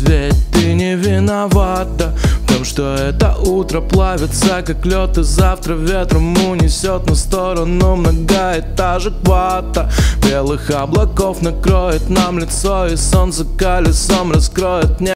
ведь ты не виновата В том, что это утро плавится, как лед И завтра ветром унесет на сторону многоэтажек вата Белых облаков накроет нам лицо И солнце колесом раскроет небо.